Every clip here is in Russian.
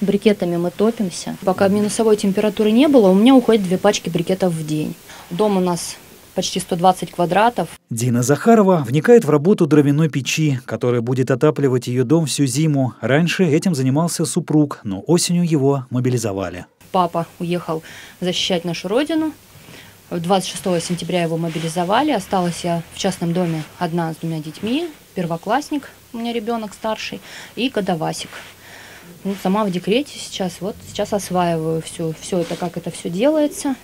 Брикетами мы топимся. Пока минусовой температуры не было, у меня уходит две пачки брикетов в день. Дом у нас почти 120 квадратов. Дина Захарова вникает в работу дровяной печи, которая будет отапливать ее дом всю зиму. Раньше этим занимался супруг, но осенью его мобилизовали. Папа уехал защищать нашу родину. 26 сентября его мобилизовали. Осталась я в частном доме одна с двумя детьми. Первоклассник, у меня ребенок старший, и годовасик. Ну, сама в декрете сейчас. Вот сейчас осваиваю все, все это, как это все делается.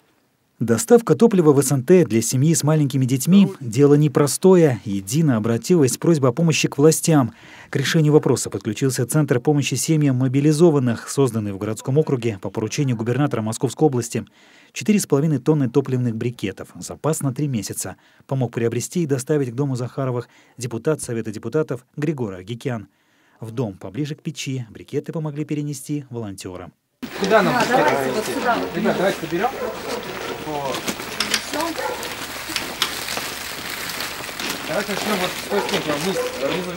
Доставка топлива в СНТ для семьи с маленькими детьми – дело непростое, и обратилась с просьбой о помощи к властям. К решению вопроса подключился Центр помощи семьям мобилизованных, созданный в городском округе по поручению губернатора Московской области. Четыре с половиной тонны топливных брикетов, запас на три месяца. Помог приобрести и доставить к дому Захаровых депутат Совета депутатов Григорий Агикян. В дом поближе к печи брикеты помогли перенести волонтерам. Куда нам? А, давайте вот сюда. Ребят, давайте поберем.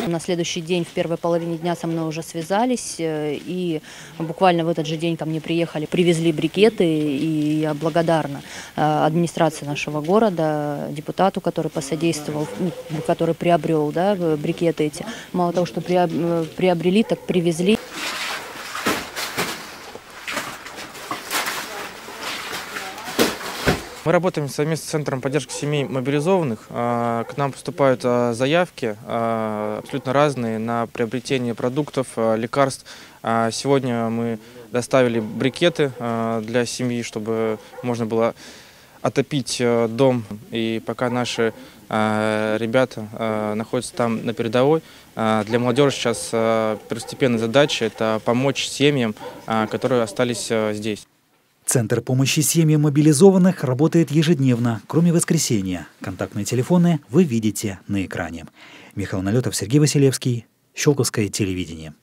На следующий день, в первой половине дня со мной уже связались, э, и буквально в этот же день ко мне приехали, привезли брикеты, и я благодарна э, администрации нашего города, депутату, который посодействовал, ну, который приобрел да, брикеты эти. Мало того, что э, приобрели, так привезли. Мы работаем совместно с Центром поддержки семей мобилизованных. А, к нам поступают а, заявки а, абсолютно разные на приобретение продуктов, лекарств. Сегодня мы доставили брикеты для семьи, чтобы можно было отопить дом. И пока наши ребята находятся там на передовой, для молодежи сейчас первостепенная задача – это помочь семьям, которые остались здесь. Центр помощи семьям мобилизованных работает ежедневно, кроме воскресенья. Контактные телефоны вы видите на экране. Михаил Налетов, Сергей Василевский, Щелковское телевидение.